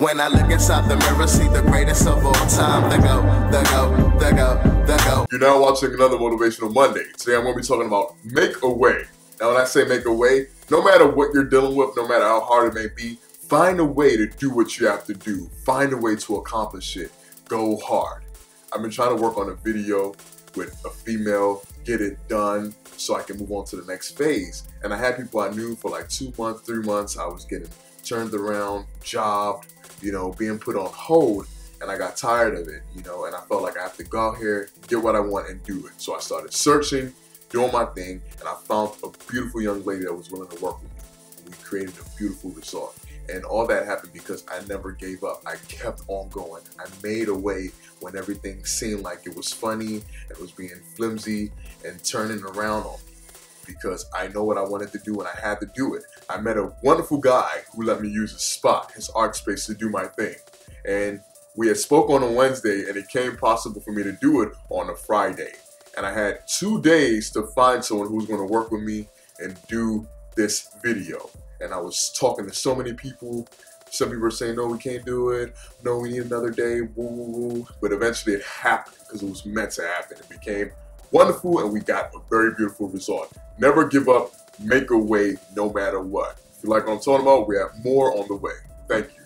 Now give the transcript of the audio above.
When I look inside the mirror, see the greatest of all time. The go, the go, the go, the go. You're now watching another Motivational Monday. Today I'm going to be talking about make a way. Now, when I say make a way, no matter what you're dealing with, no matter how hard it may be, find a way to do what you have to do. Find a way to accomplish it. Go hard. I've been trying to work on a video with a female, get it done so I can move on to the next phase. And I had people I knew for like two months, three months. I was getting turned around, jobbed, you know, being put on hold and I got tired of it, you know, and I felt like I have to go out here, get what I want and do it. So I started searching, doing my thing, and I found a beautiful young lady that was willing to work with me. And we created a beautiful resort. And all that happened because I never gave up. I kept on going. I made a way when everything seemed like it was funny, it was being flimsy and turning around on because I know what I wanted to do and I had to do it. I met a wonderful guy who let me use his spot, his art space to do my thing. And we had spoke on a Wednesday and it came possible for me to do it on a Friday. And I had two days to find someone who was going to work with me and do this video. And I was talking to so many people. Some people were saying, no, we can't do it. No, we need another day. Woo, woo, woo. But eventually it happened because it was meant to happen. It became wonderful and we got a very beautiful result. Never give up, make a way no matter what. If you like what I'm talking about, we have more on the way. Thank you.